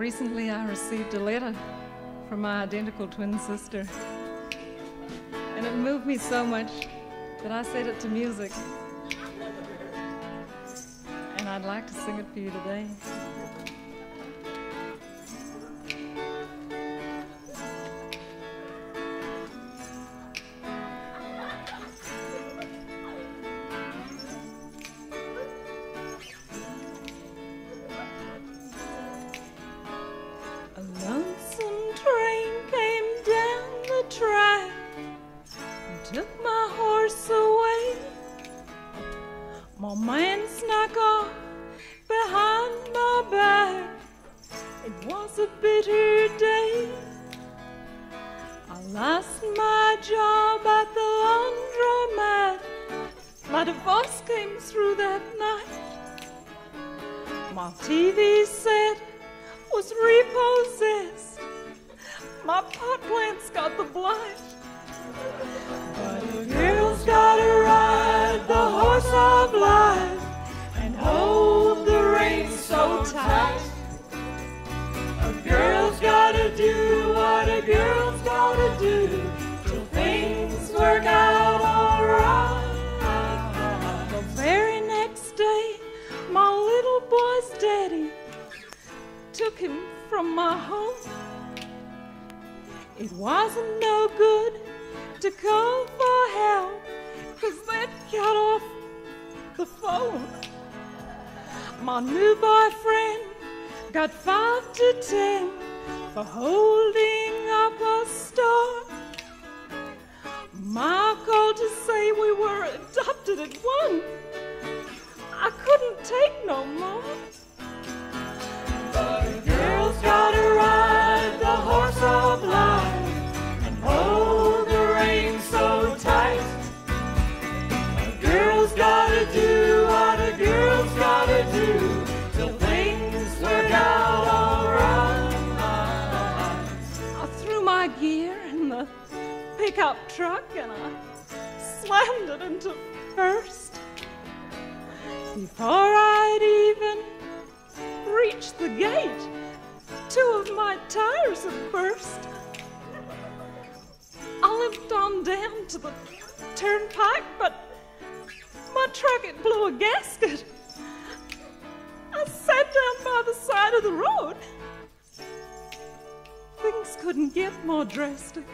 Recently, I received a letter from my identical twin sister. And it moved me so much that I set it to music. And I'd like to sing it for you today. Was a bitter day. I lost my job at the laundromat. My divorce came through that night. My TV set was repossessed. My pot plants got the blight. Girl's gotta do till things work out alright. The very next day, my little boy's daddy took him from my home. It wasn't no good to call for help, cause they'd cut off the phone. My new boyfriend got five to ten for holding Ma called to say we pickup truck and I slammed it into first. Before I'd even reached the gate, two of my tires had burst. I limped on down to the turnpike, but my truck it blew a gasket. I sat down by the side of the road. Things couldn't get more drastic.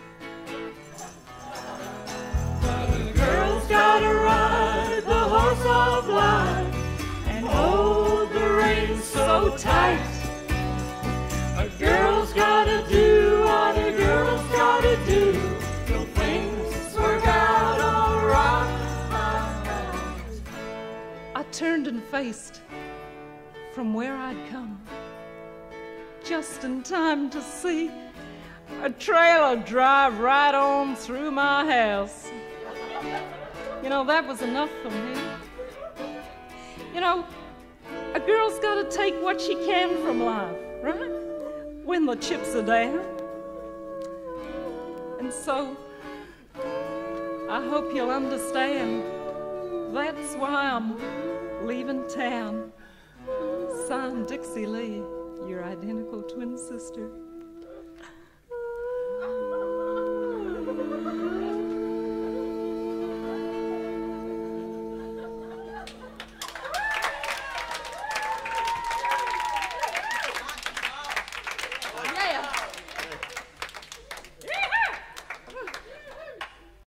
Turned and faced from where I'd come, just in time to see a trailer drive right on through my house. You know, that was enough for me. You know, a girl's got to take what she can from life, right? When the chips are down. And so, I hope you'll understand. That's why I'm leaving town. Signed Dixie Lee, your identical twin sister.